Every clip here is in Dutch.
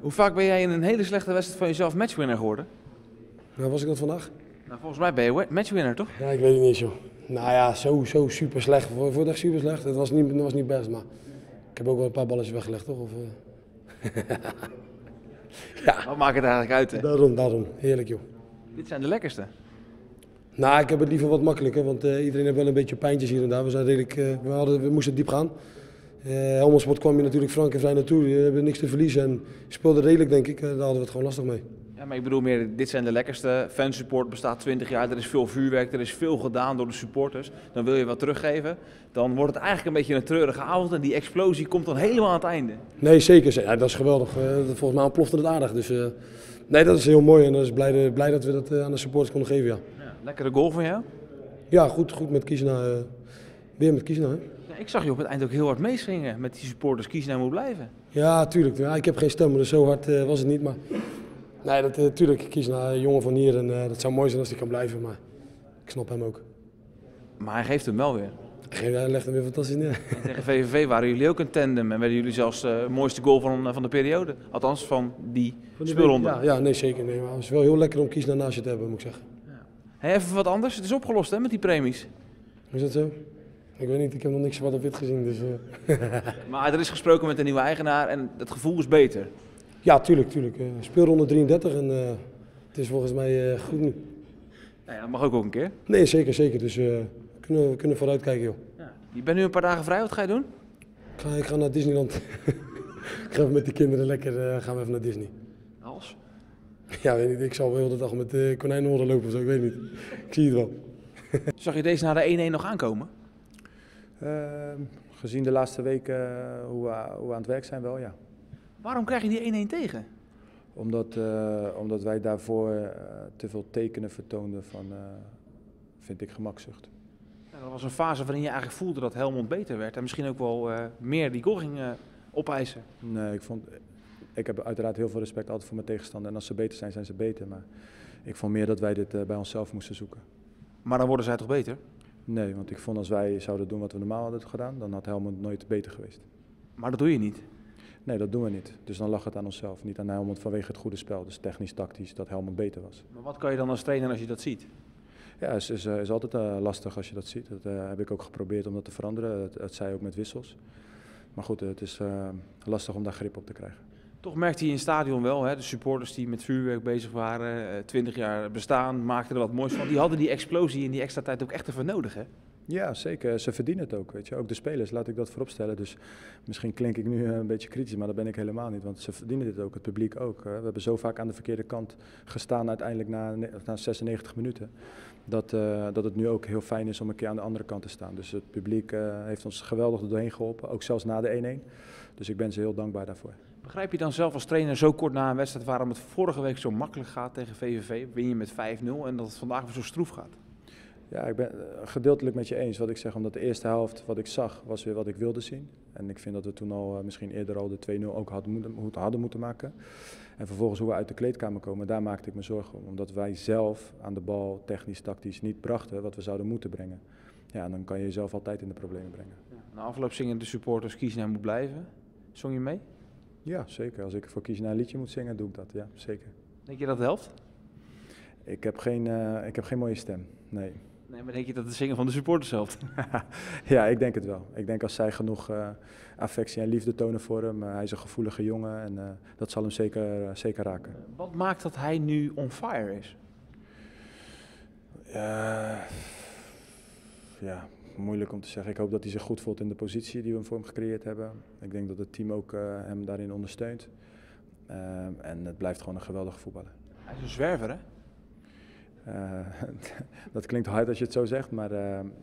Hoe vaak ben jij in een hele slechte wedstrijd van jezelf matchwinner geworden? Nou, was ik dat vandaag? Nou, volgens mij ben je matchwinner, toch? Ja, ik weet het niet, joh. Nou ja, zo, zo super slecht. Voor, voor het echt super slecht. Het was niet, het was niet best, maar ik heb ook wel een paar balletjes weggelegd, toch? Of, eh, ja, Wat maakt het eigenlijk uit, hè? daarom, daarom. Heerlijk, joh. Dit zijn de lekkerste. Nou, ik heb het liever wat makkelijker, want eh, iedereen heeft wel een beetje pijntjes hier en daar. We, zijn redelijk, eh, we, hadden, we moesten diep gaan. Uh, Helmond Sport kwam je natuurlijk frank en vrij naartoe. Je hebt niks te verliezen en speelde redelijk, denk ik. Uh, daar hadden we het gewoon lastig mee. Ja, maar ik bedoel meer, dit zijn de lekkerste. Fansupport bestaat 20 jaar, er is veel vuurwerk, er is veel gedaan door de supporters. Dan wil je wat teruggeven. Dan wordt het eigenlijk een beetje een treurige avond en die explosie komt dan helemaal aan het einde. Nee, zeker. Ja, dat is geweldig. Uh, volgens mij ontplofte het aardig. Dus nee, dat is heel mooi en ik is blij, blij dat we dat aan de supporters konden geven, ja. ja lekkere goal van jou? Ja, goed, goed met Kiesna. Weer met Kiesna, hè? Ik zag je op het eind ook heel hard meezingen met die supporters. Kies nou moet blijven. Ja, tuurlijk. Ja, ik heb geen stem, dus zo hard uh, was het niet. Maar nee, dat, uh, tuurlijk. Ik kies naar een jongen van hier en uh, dat zou mooi zijn als hij kan blijven. Maar ik snap hem ook. Maar hij geeft hem wel weer. Hij legt hem weer fantastisch neer. En tegen VVV waren jullie ook een tandem en werden jullie zelfs de mooiste goal van, van de periode. Althans, van die, die speelronde. Ja, ja, nee, zeker. Nee, maar het is wel heel lekker om kies naar naast je te hebben, moet ik zeggen. Ja. Hey, even wat anders. Het is opgelost hè, met die premies. Is dat zo? Ik weet niet, ik heb nog niks wat op wit gezien. Dus, uh... maar er is gesproken met de nieuwe eigenaar en het gevoel is beter. Ja, tuurlijk, tuurlijk. Uh, speelronde 33 en uh, het is volgens mij goed nu. Nou ja, dat mag ook ook een keer. Nee, zeker, zeker. Dus we kunnen, we kunnen vooruit kijken, joh. Ja. Je bent nu een paar dagen vrij, wat ga je doen? Ik ga, ik ga naar Disneyland. ik ga even met die kinderen lekker, gaan we even naar Disney. Als? Ja, weet niet. Ik zal wel de dag met uh, konijnenoren lopen of zo, ik weet niet. Ik zie het wel. Zag je deze na de 1-1 nog aankomen? Uh, gezien de laatste weken uh, hoe, we, hoe we aan het werk zijn, wel ja. Waarom krijg je die 1-1 tegen? Omdat, uh, omdat wij daarvoor te veel tekenen vertoonden van, vind ik, gemakzucht. Ja, dat was een fase waarin je eigenlijk voelde dat Helmond beter werd en misschien ook wel meer die goal ging opeisen. Nee, ik vond, ik heb uiteraard heel veel respect altijd voor mijn tegenstander en als ze beter zijn, zijn ze beter. Maar ik vond meer dat wij dit bij onszelf moesten zoeken. Maar dan worden zij toch beter? Nee, want ik vond als wij zouden doen wat we normaal hadden gedaan, dan had Helmond nooit beter geweest. Maar dat doe je niet? Nee, dat doen we niet. Dus dan lag het aan onszelf, niet aan Helmond vanwege het goede spel. Dus technisch, tactisch, dat Helmond beter was. Maar wat kan je dan als trainer als je dat ziet? Ja, het is, is, is altijd uh, lastig als je dat ziet. Dat uh, heb ik ook geprobeerd om dat te veranderen. Het, het zij ook met wissels. Maar goed, het is uh, lastig om daar grip op te krijgen. Toch merkte je in het stadion wel, hè, de supporters die met vuurwerk bezig waren, 20 jaar bestaan, maakten er wat moois van. Die hadden die explosie in die extra tijd ook echt even nodig, hè? Ja, zeker. Ze verdienen het ook. Weet je. Ook de spelers, laat ik dat vooropstellen. Dus misschien klink ik nu een beetje kritisch, maar dat ben ik helemaal niet. Want ze verdienen dit ook, het publiek ook. We hebben zo vaak aan de verkeerde kant gestaan uiteindelijk na, na 96 minuten. Dat, uh, dat het nu ook heel fijn is om een keer aan de andere kant te staan. Dus het publiek heeft ons geweldig doorheen geholpen, ook zelfs na de 1-1. Dus ik ben ze heel dankbaar daarvoor. Begrijp je dan zelf als trainer zo kort na een wedstrijd waarom het vorige week zo makkelijk gaat tegen VVV? Win je met 5-0 en dat het vandaag weer zo stroef gaat? Ja, ik ben gedeeltelijk met je eens wat ik zeg, omdat de eerste helft wat ik zag was weer wat ik wilde zien. En ik vind dat we toen al uh, misschien eerder al de 2-0 ook hadden moeten, hadden moeten maken. En vervolgens hoe we uit de kleedkamer komen, daar maakte ik me zorgen om. Omdat wij zelf aan de bal technisch, tactisch niet brachten wat we zouden moeten brengen. Ja, en dan kan je jezelf altijd in de problemen brengen. Ja, na afloop zingen de supporters kiezen en moet blijven. Zong je mee? Ja, zeker. Als ik voor kiezen naar een liedje moet zingen, doe ik dat. Ja, zeker. Denk je dat het helpt? Ik heb geen, uh, ik heb geen mooie stem, nee. Nee, maar denk je dat het zingen van de supporters helpt? ja, ik denk het wel. Ik denk als zij genoeg uh, affectie en liefde tonen voor hem. Uh, hij is een gevoelige jongen en dat zal hem zeker, zeker raken. Wat maakt dat hij nu on fire is? ja, moeilijk om te zeggen. Ik hoop dat hij zich goed voelt in de positie die we voor hem gecreëerd hebben. Ik denk dat het team ook hem daarin ondersteunt. en het blijft gewoon een geweldige voetballer. Hij is een zwerver, hè? Uh, dat klinkt hard als je het zo zegt, maar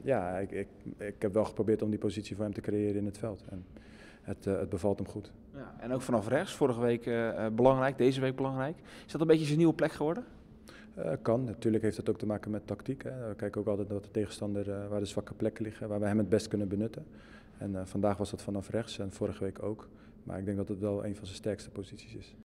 ja, ik, ik, ik heb wel geprobeerd om die positie voor hem te creëren in het veld. En het, het bevalt hem goed. Ja, en ook vanaf rechts, vorige week belangrijk, deze week belangrijk. Is dat een beetje zijn nieuwe plek geworden? Kan, natuurlijk heeft dat ook te maken met tactiek. Hè. We kijken ook altijd wat de tegenstander, waar de zwakke plekken liggen, waar we hem het best kunnen benutten. En vandaag was dat vanaf rechts en vorige week ook. Maar ik denk dat het wel een van zijn sterkste posities is.